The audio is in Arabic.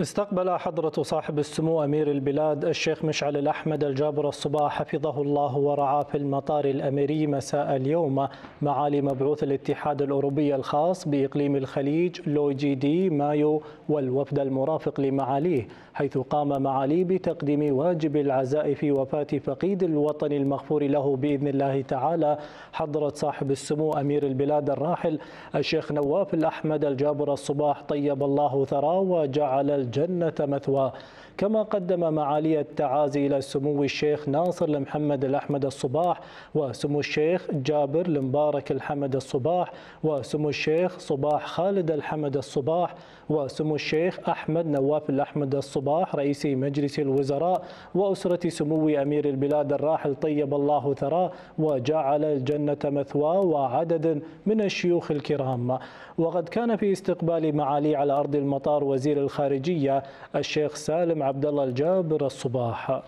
استقبل حضرة صاحب السمو أمير البلاد الشيخ مشعل الأحمد الجابر الصباح حفظه الله ورعاه في المطار الأميري مساء اليوم معالي مبعوث الاتحاد الأوروبي الخاص بإقليم الخليج لويجي دي مايو والوفد المرافق لمعاليه حيث قام معاليه بتقديم واجب العزاء في وفاة فقيد الوطن المغفور له بإذن الله تعالى. حضرة صاحب السمو أمير البلاد الراحل الشيخ نواف الأحمد الجابر الصباح طيب الله ثراه وجعل الجنة مثوى. كما قدم معالي التعازي إلى سمو الشيخ ناصر المحمد الأحمد الصباح وسمو الشيخ جابر المبارك الحمد الصباح وسمو الشيخ صباح خالد الحمد الصباح وسمو الشيخ أحمد نواف الأحمد الصباح رئيس مجلس الوزراء وأسرة سمو أمير البلاد الراحل طيب الله ثراه وجعل الجنة مثواه وعدد من الشيوخ الكرام. وقد كان في استقبال معالي على أرض المطار وزير الخارجية الشيخ سالم عبد الله الجابر الصباح.